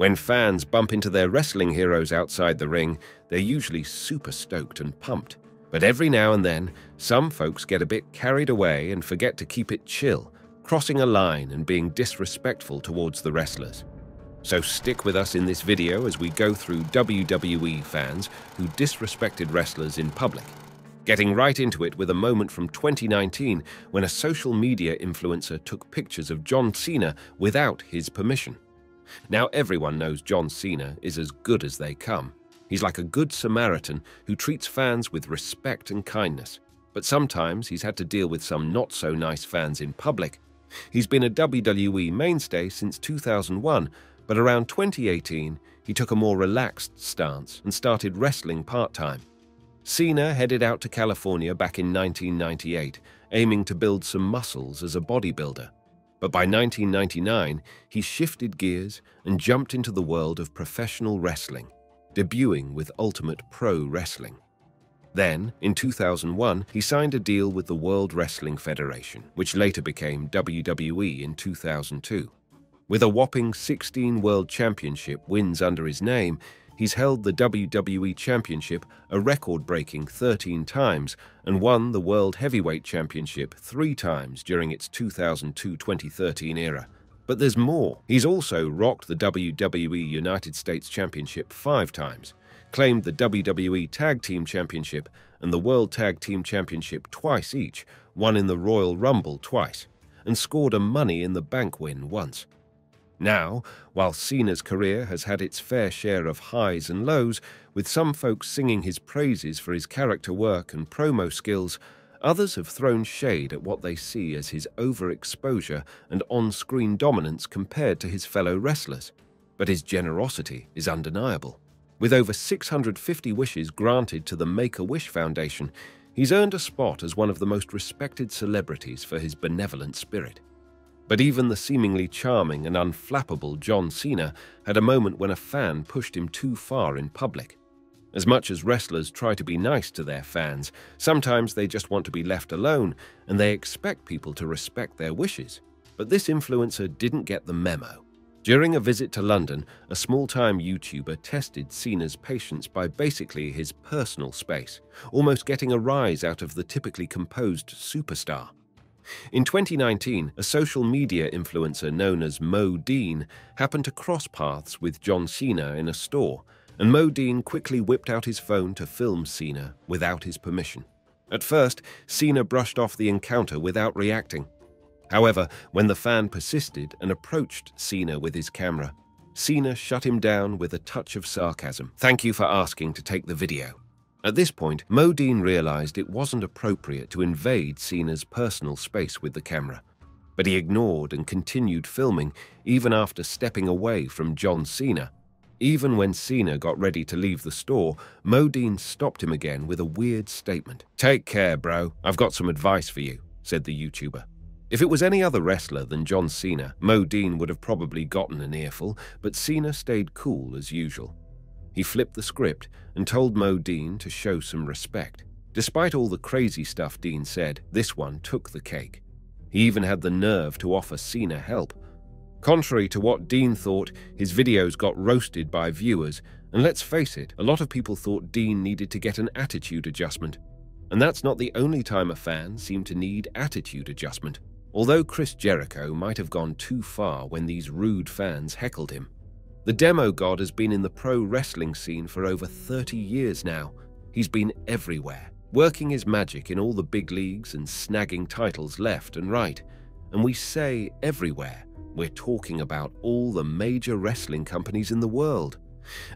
When fans bump into their wrestling heroes outside the ring, they're usually super stoked and pumped. But every now and then, some folks get a bit carried away and forget to keep it chill, crossing a line and being disrespectful towards the wrestlers. So stick with us in this video as we go through WWE fans who disrespected wrestlers in public. Getting right into it with a moment from 2019 when a social media influencer took pictures of John Cena without his permission. Now everyone knows John Cena is as good as they come. He's like a good Samaritan who treats fans with respect and kindness. But sometimes he's had to deal with some not so nice fans in public. He's been a WWE mainstay since 2001, but around 2018, he took a more relaxed stance and started wrestling part time. Cena headed out to California back in 1998, aiming to build some muscles as a bodybuilder. But by 1999, he shifted gears and jumped into the world of professional wrestling, debuting with Ultimate Pro Wrestling. Then, in 2001, he signed a deal with the World Wrestling Federation, which later became WWE in 2002. With a whopping 16 World Championship wins under his name, He's held the WWE Championship a record breaking 13 times and won the World Heavyweight Championship three times during its 2002 2013 era. But there's more. He's also rocked the WWE United States Championship five times, claimed the WWE Tag Team Championship and the World Tag Team Championship twice each, won in the Royal Rumble twice, and scored a Money in the Bank win once. Now, while Cena's career has had its fair share of highs and lows, with some folks singing his praises for his character work and promo skills, others have thrown shade at what they see as his overexposure and on screen dominance compared to his fellow wrestlers. But his generosity is undeniable. With over 650 wishes granted to the Make a Wish Foundation, he's earned a spot as one of the most respected celebrities for his benevolent spirit. But even the seemingly charming and unflappable John Cena had a moment when a fan pushed him too far in public. As much as wrestlers try to be nice to their fans, sometimes they just want to be left alone and they expect people to respect their wishes. But this influencer didn't get the memo. During a visit to London, a small-time YouTuber tested Cena's patience by basically his personal space, almost getting a rise out of the typically composed superstar. In 2019, a social media influencer known as Mo Dean happened to cross paths with John Cena in a store, and Mo Dean quickly whipped out his phone to film Cena without his permission. At first, Cena brushed off the encounter without reacting. However, when the fan persisted and approached Cena with his camera, Cena shut him down with a touch of sarcasm. Thank you for asking to take the video. At this point, Modine realized it wasn't appropriate to invade Cena's personal space with the camera, but he ignored and continued filming even after stepping away from John Cena. Even when Cena got ready to leave the store, Modine stopped him again with a weird statement. Take care, bro. I've got some advice for you, said the YouTuber. If it was any other wrestler than John Cena, Modine would have probably gotten an earful, but Cena stayed cool as usual. He flipped the script and told Mo Dean to show some respect. Despite all the crazy stuff Dean said, this one took the cake. He even had the nerve to offer Cena help. Contrary to what Dean thought, his videos got roasted by viewers, and let's face it, a lot of people thought Dean needed to get an attitude adjustment. And that's not the only time a fan seemed to need attitude adjustment. Although Chris Jericho might have gone too far when these rude fans heckled him. The Demo God has been in the pro wrestling scene for over 30 years now. He's been everywhere, working his magic in all the big leagues and snagging titles left and right. And we say everywhere, we're talking about all the major wrestling companies in the world.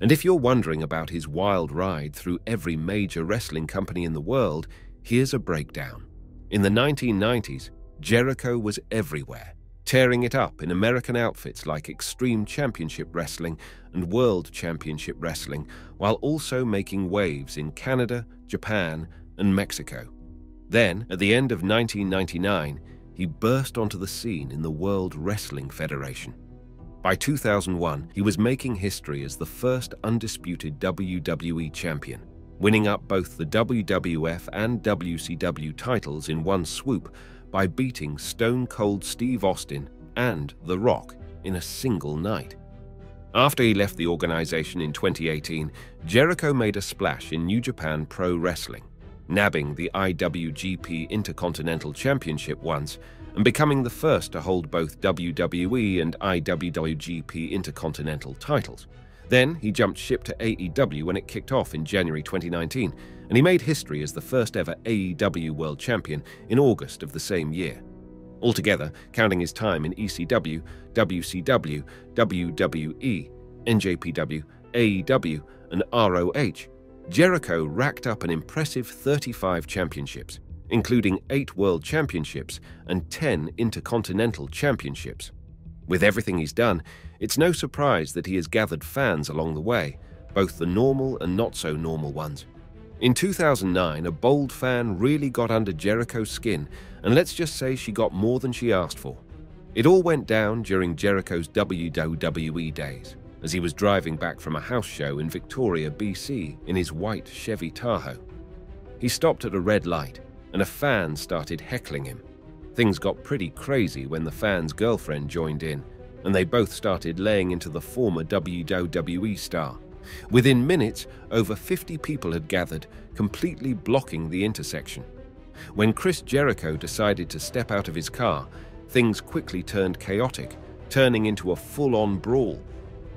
And if you're wondering about his wild ride through every major wrestling company in the world, here's a breakdown. In the 1990s, Jericho was everywhere tearing it up in American outfits like Extreme Championship Wrestling and World Championship Wrestling, while also making waves in Canada, Japan, and Mexico. Then, at the end of 1999, he burst onto the scene in the World Wrestling Federation. By 2001, he was making history as the first undisputed WWE champion, winning up both the WWF and WCW titles in one swoop by beating Stone Cold Steve Austin and The Rock in a single night. After he left the organization in 2018, Jericho made a splash in New Japan Pro Wrestling, nabbing the IWGP Intercontinental Championship once and becoming the first to hold both WWE and IWGP Intercontinental titles. Then he jumped ship to AEW when it kicked off in January 2019, and he made history as the first ever AEW World Champion in August of the same year. Altogether, counting his time in ECW, WCW, WWE, NJPW, AEW, and ROH, Jericho racked up an impressive 35 championships, including 8 World Championships and 10 Intercontinental Championships. With everything he's done, it's no surprise that he has gathered fans along the way, both the normal and not so normal ones. In 2009, a bold fan really got under Jericho's skin, and let's just say she got more than she asked for. It all went down during Jericho's WWE days, as he was driving back from a house show in Victoria, BC, in his white Chevy Tahoe. He stopped at a red light, and a fan started heckling him. Things got pretty crazy when the fan's girlfriend joined in, and they both started laying into the former WWE star. Within minutes, over 50 people had gathered, completely blocking the intersection. When Chris Jericho decided to step out of his car, things quickly turned chaotic, turning into a full-on brawl.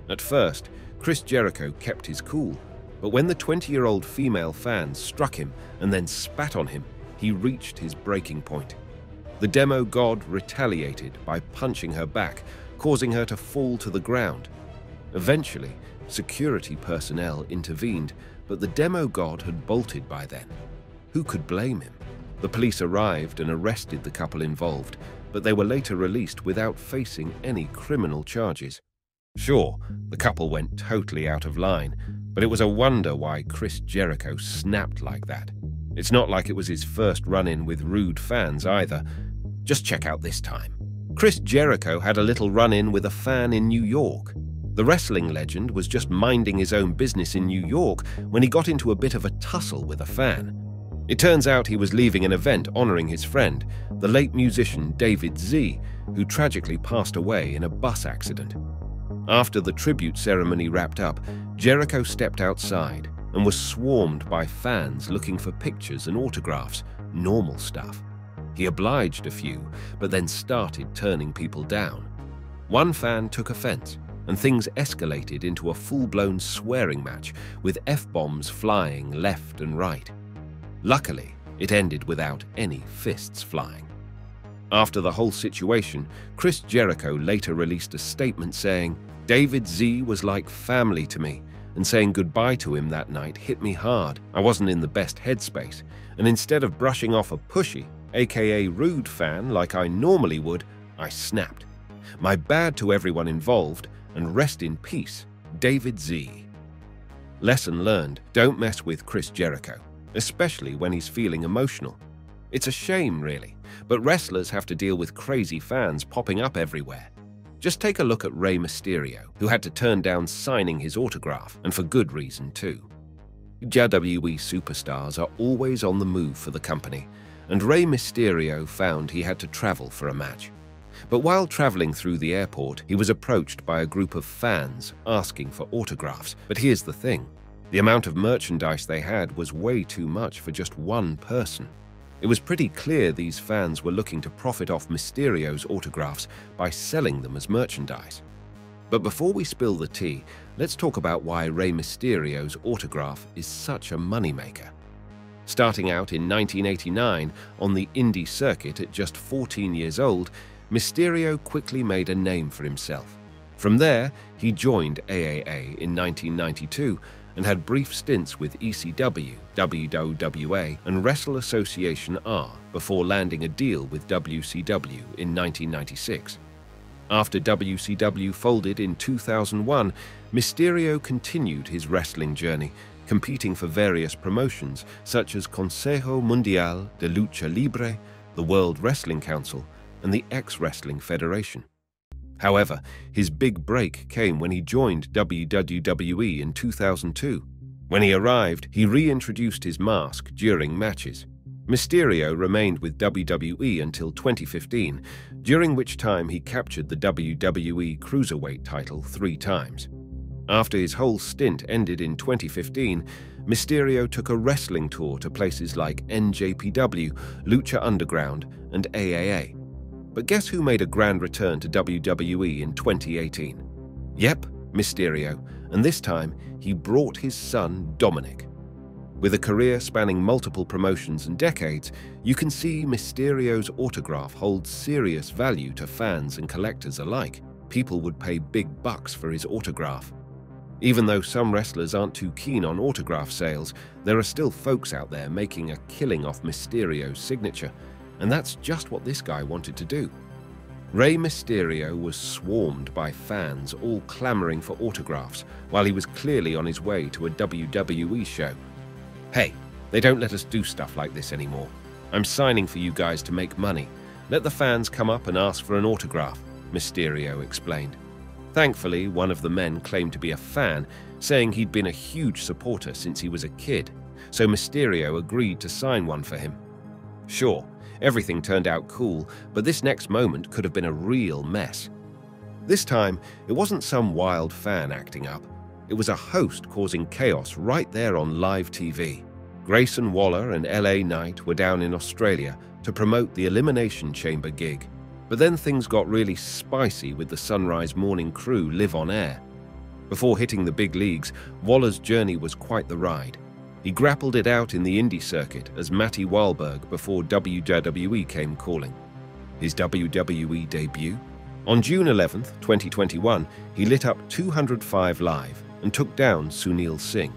At first, Chris Jericho kept his cool, but when the 20-year-old female fan struck him and then spat on him, he reached his breaking point. The demo god retaliated by punching her back, causing her to fall to the ground. Eventually, security personnel intervened, but the demo god had bolted by then. Who could blame him? The police arrived and arrested the couple involved, but they were later released without facing any criminal charges. Sure, the couple went totally out of line, but it was a wonder why Chris Jericho snapped like that. It's not like it was his first run-in with rude fans either, just check out this time. Chris Jericho had a little run in with a fan in New York. The wrestling legend was just minding his own business in New York when he got into a bit of a tussle with a fan. It turns out he was leaving an event honoring his friend, the late musician David Z, who tragically passed away in a bus accident. After the tribute ceremony wrapped up, Jericho stepped outside and was swarmed by fans looking for pictures and autographs, normal stuff. He obliged a few, but then started turning people down. One fan took offense, and things escalated into a full-blown swearing match with F-bombs flying left and right. Luckily, it ended without any fists flying. After the whole situation, Chris Jericho later released a statement saying, David Z was like family to me, and saying goodbye to him that night hit me hard. I wasn't in the best headspace, and instead of brushing off a pushy, aka rude fan like I normally would, I snapped. My bad to everyone involved, and rest in peace, David Z. Lesson learned, don't mess with Chris Jericho, especially when he's feeling emotional. It's a shame, really, but wrestlers have to deal with crazy fans popping up everywhere. Just take a look at Rey Mysterio, who had to turn down signing his autograph, and for good reason too. WWE superstars are always on the move for the company, and Rey Mysterio found he had to travel for a match. But while traveling through the airport, he was approached by a group of fans asking for autographs. But here's the thing. The amount of merchandise they had was way too much for just one person. It was pretty clear these fans were looking to profit off Mysterio's autographs by selling them as merchandise. But before we spill the tea, let's talk about why Rey Mysterio's autograph is such a moneymaker. Starting out in 1989 on the indie circuit at just 14 years old, Mysterio quickly made a name for himself. From there, he joined AAA in 1992 and had brief stints with ECW, WWA, and Wrestle Association R before landing a deal with WCW in 1996. After WCW folded in 2001, Mysterio continued his wrestling journey competing for various promotions such as Consejo Mundial de Lucha Libre, the World Wrestling Council, and the X-Wrestling Federation. However, his big break came when he joined WWE in 2002. When he arrived, he reintroduced his mask during matches. Mysterio remained with WWE until 2015, during which time he captured the WWE Cruiserweight title three times. After his whole stint ended in 2015, Mysterio took a wrestling tour to places like NJPW, Lucha Underground, and AAA. But guess who made a grand return to WWE in 2018? Yep, Mysterio, and this time he brought his son Dominic. With a career spanning multiple promotions and decades, you can see Mysterio's autograph holds serious value to fans and collectors alike. People would pay big bucks for his autograph. Even though some wrestlers aren't too keen on autograph sales, there are still folks out there making a killing off Mysterio's signature, and that's just what this guy wanted to do. Rey Mysterio was swarmed by fans all clamoring for autographs while he was clearly on his way to a WWE show. Hey, they don't let us do stuff like this anymore. I'm signing for you guys to make money. Let the fans come up and ask for an autograph, Mysterio explained. Thankfully, one of the men claimed to be a fan, saying he'd been a huge supporter since he was a kid, so Mysterio agreed to sign one for him. Sure, everything turned out cool, but this next moment could have been a real mess. This time, it wasn't some wild fan acting up. It was a host causing chaos right there on live TV. Grayson Waller and LA Knight were down in Australia to promote the Elimination Chamber gig. But then things got really spicy with the Sunrise Morning crew live on air. Before hitting the big leagues, Waller's journey was quite the ride. He grappled it out in the indie circuit as Matty Wahlberg before WWE came calling. His WWE debut? On June 11, 2021, he lit up 205 Live and took down Sunil Singh.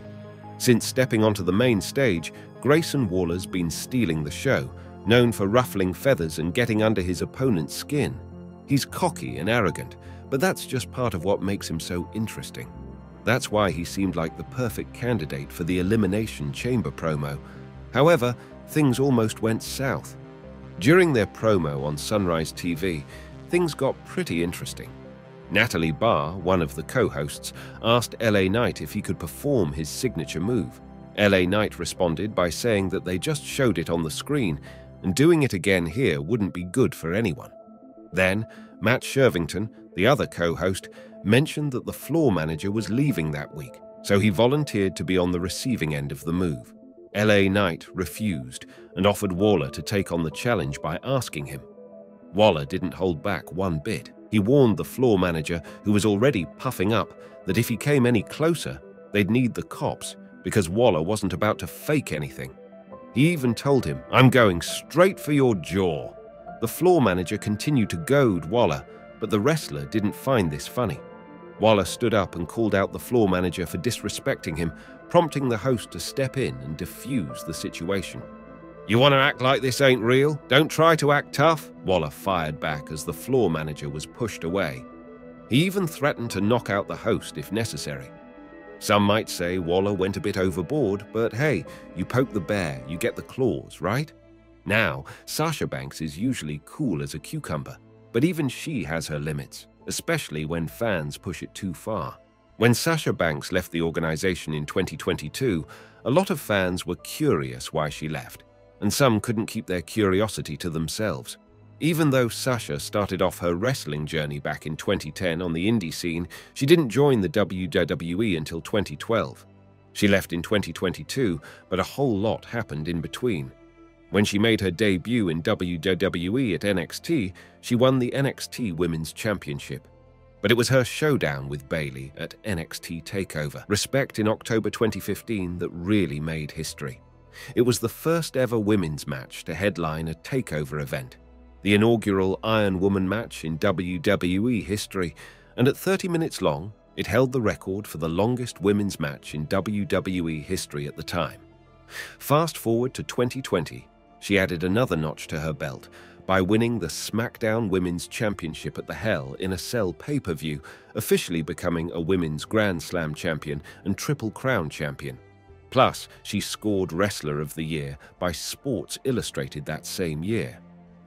Since stepping onto the main stage, Grayson Waller's been stealing the show, known for ruffling feathers and getting under his opponent's skin. He's cocky and arrogant, but that's just part of what makes him so interesting. That's why he seemed like the perfect candidate for the Elimination Chamber promo. However, things almost went south. During their promo on Sunrise TV, things got pretty interesting. Natalie Barr, one of the co-hosts, asked LA Knight if he could perform his signature move. LA Knight responded by saying that they just showed it on the screen and doing it again here wouldn't be good for anyone. Then, Matt Shirvington, the other co-host, mentioned that the floor manager was leaving that week, so he volunteered to be on the receiving end of the move. LA Knight refused and offered Waller to take on the challenge by asking him. Waller didn't hold back one bit. He warned the floor manager, who was already puffing up, that if he came any closer, they'd need the cops because Waller wasn't about to fake anything. He even told him, I'm going straight for your jaw. The floor manager continued to goad Waller, but the wrestler didn't find this funny. Waller stood up and called out the floor manager for disrespecting him, prompting the host to step in and defuse the situation. You want to act like this ain't real? Don't try to act tough, Waller fired back as the floor manager was pushed away. He even threatened to knock out the host if necessary. Some might say Waller went a bit overboard, but hey, you poke the bear, you get the claws, right? Now, Sasha Banks is usually cool as a cucumber, but even she has her limits, especially when fans push it too far. When Sasha Banks left the organization in 2022, a lot of fans were curious why she left, and some couldn't keep their curiosity to themselves. Even though Sasha started off her wrestling journey back in 2010 on the indie scene, she didn't join the WWE until 2012. She left in 2022, but a whole lot happened in between. When she made her debut in WWE at NXT, she won the NXT Women's Championship. But it was her showdown with Bayley at NXT TakeOver, Respect in October 2015, that really made history. It was the first ever women's match to headline a TakeOver event, the inaugural Iron Woman match in WWE history, and at 30 minutes long, it held the record for the longest women's match in WWE history at the time. Fast forward to 2020, she added another notch to her belt by winning the SmackDown Women's Championship at the Hell in a Cell pay-per-view, officially becoming a Women's Grand Slam champion and Triple Crown champion. Plus, she scored Wrestler of the Year by Sports Illustrated that same year.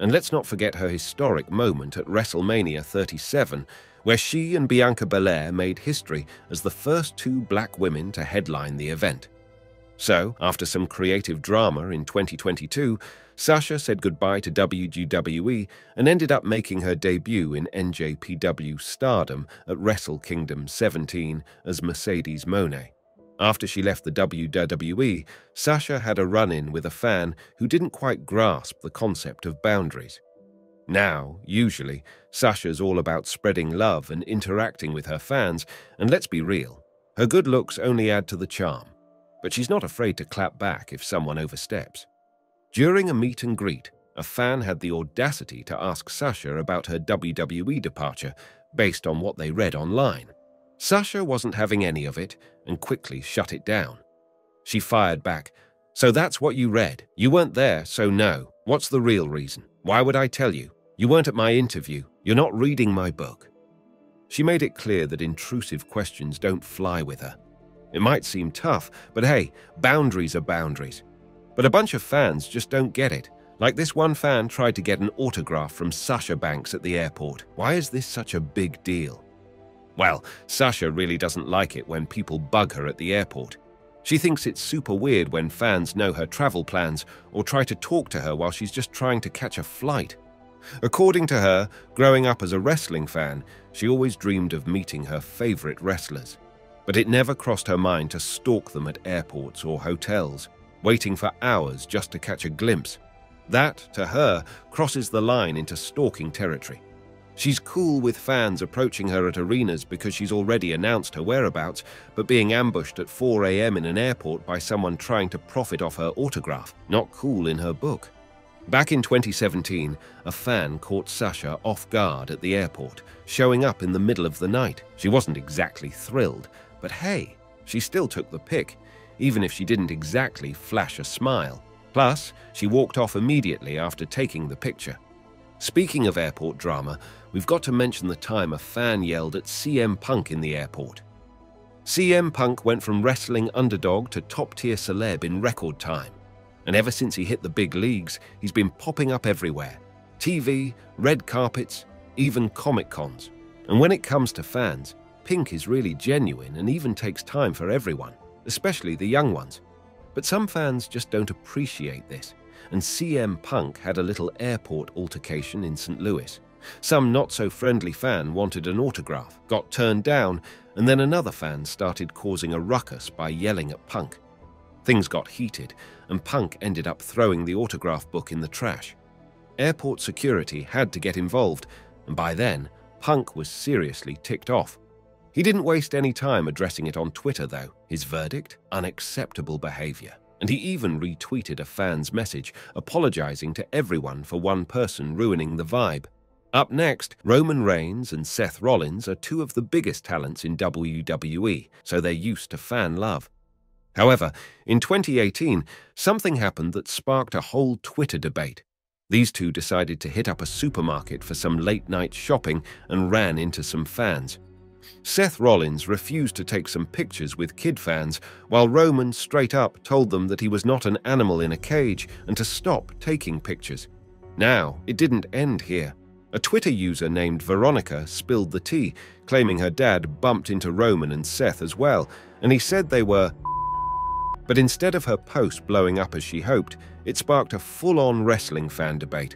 And let's not forget her historic moment at WrestleMania 37, where she and Bianca Belair made history as the first two black women to headline the event. So, after some creative drama in 2022, Sasha said goodbye to WWE and ended up making her debut in NJPW Stardom at Wrestle Kingdom 17 as Mercedes Moné. After she left the WWE, Sasha had a run in with a fan who didn't quite grasp the concept of boundaries. Now, usually, Sasha's all about spreading love and interacting with her fans, and let's be real, her good looks only add to the charm. But she's not afraid to clap back if someone oversteps. During a meet and greet, a fan had the audacity to ask Sasha about her WWE departure based on what they read online. Sasha wasn't having any of it and quickly shut it down. She fired back, So that's what you read. You weren't there, so no. What's the real reason? Why would I tell you? You weren't at my interview. You're not reading my book. She made it clear that intrusive questions don't fly with her. It might seem tough, but hey, boundaries are boundaries. But a bunch of fans just don't get it. Like this one fan tried to get an autograph from Sasha Banks at the airport. Why is this such a big deal? Well, Sasha really doesn't like it when people bug her at the airport. She thinks it's super weird when fans know her travel plans or try to talk to her while she's just trying to catch a flight. According to her, growing up as a wrestling fan, she always dreamed of meeting her favorite wrestlers. But it never crossed her mind to stalk them at airports or hotels waiting for hours just to catch a glimpse. That, to her, crosses the line into stalking territory. She's cool with fans approaching her at arenas because she's already announced her whereabouts, but being ambushed at 4 a.m. in an airport by someone trying to profit off her autograph, not cool in her book. Back in 2017, a fan caught Sasha off guard at the airport, showing up in the middle of the night. She wasn't exactly thrilled, but hey, she still took the pic even if she didn't exactly flash a smile. Plus, she walked off immediately after taking the picture. Speaking of airport drama, we've got to mention the time a fan yelled at CM Punk in the airport. CM Punk went from wrestling underdog to top tier celeb in record time. And ever since he hit the big leagues, he's been popping up everywhere TV, red carpets, even Comic Cons. And when it comes to fans, Punk is really genuine and even takes time for everyone especially the young ones. But some fans just don't appreciate this, and CM Punk had a little airport altercation in St. Louis. Some not so friendly fan wanted an autograph, got turned down, and then another fan started causing a ruckus by yelling at Punk. Things got heated, and Punk ended up throwing the autograph book in the trash. Airport security had to get involved, and by then, Punk was seriously ticked off. He didn't waste any time addressing it on Twitter, though. His verdict? Unacceptable behavior. And he even retweeted a fan's message, apologizing to everyone for one person ruining the vibe. Up next, Roman Reigns and Seth Rollins are two of the biggest talents in WWE, so they're used to fan love. However, in 2018, something happened that sparked a whole Twitter debate. These two decided to hit up a supermarket for some late night shopping and ran into some fans. Seth Rollins refused to take some pictures with kid fans, while Roman straight up told them that he was not an animal in a cage and to stop taking pictures. Now, it didn't end here. A Twitter user named Veronica spilled the tea, claiming her dad bumped into Roman and Seth as well, and he said they were. But instead of her post blowing up as she hoped, it sparked a full on wrestling fan debate.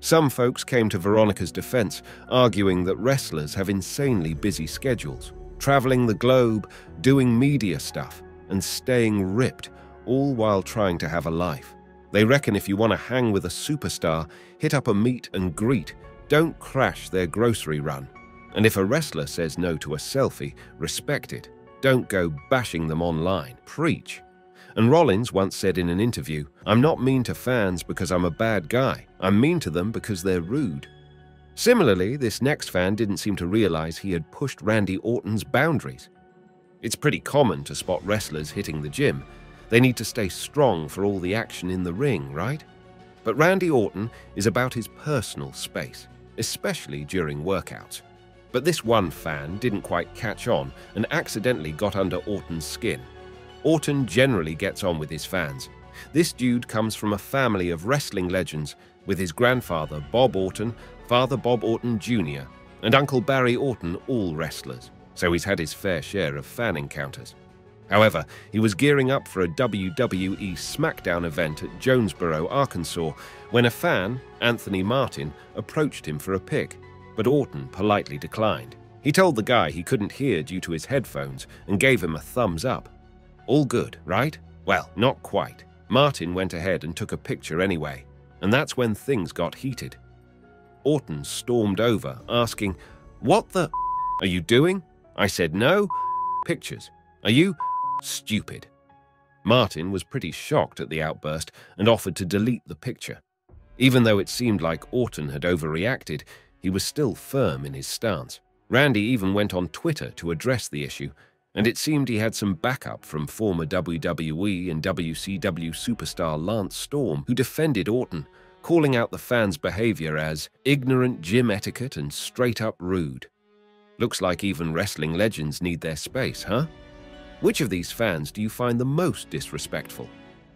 Some folks came to Veronica's defense, arguing that wrestlers have insanely busy schedules, traveling the globe, doing media stuff, and staying ripped, all while trying to have a life. They reckon if you want to hang with a superstar, hit up a meet and greet, don't crash their grocery run. And if a wrestler says no to a selfie, respect it. Don't go bashing them online. Preach. And Rollins once said in an interview, I'm not mean to fans because I'm a bad guy. I'm mean to them because they're rude. Similarly, this next fan didn't seem to realize he had pushed Randy Orton's boundaries. It's pretty common to spot wrestlers hitting the gym. They need to stay strong for all the action in the ring, right? But Randy Orton is about his personal space, especially during workouts. But this one fan didn't quite catch on and accidentally got under Orton's skin. Orton generally gets on with his fans. This dude comes from a family of wrestling legends, with his grandfather Bob Orton, father Bob Orton Jr., and Uncle Barry Orton all wrestlers, so he's had his fair share of fan encounters. However, he was gearing up for a WWE SmackDown event at Jonesboro, Arkansas, when a fan, Anthony Martin, approached him for a pic, but Orton politely declined. He told the guy he couldn't hear due to his headphones and gave him a thumbs up. All good, right? Well, not quite. Martin went ahead and took a picture anyway, and that's when things got heated. Orton stormed over, asking, What the are you doing? I said, No, pictures. Are you stupid? Martin was pretty shocked at the outburst and offered to delete the picture. Even though it seemed like Orton had overreacted, he was still firm in his stance. Randy even went on Twitter to address the issue, and it seemed he had some backup from former WWE and WCW superstar Lance Storm, who defended Orton, calling out the fans' behavior as ignorant gym etiquette and straight up rude. Looks like even wrestling legends need their space, huh? Which of these fans do you find the most disrespectful?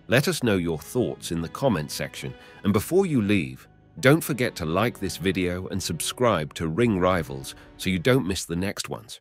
Let us know your thoughts in the comment section, and before you leave, don't forget to like this video and subscribe to Ring Rivals so you don't miss the next ones.